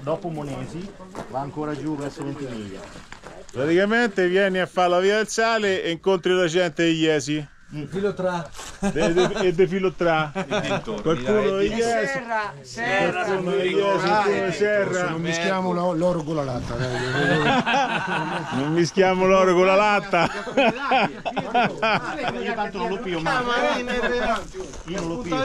dopo Monesi va ancora giù verso Ventimiglia. Praticamente vieni a fare la via del sale e incontri la gente di Iesi. Filo. De- de- e de Filotra. Qualcuno di Iesi. Serra, serra. Qualcuno di Iesi, qualcuno di Serra. Non mischiamo l'oro con la latta. dai. Non mischiamo l'oro con la latta. Io tanto non lo pio, io non lo pio.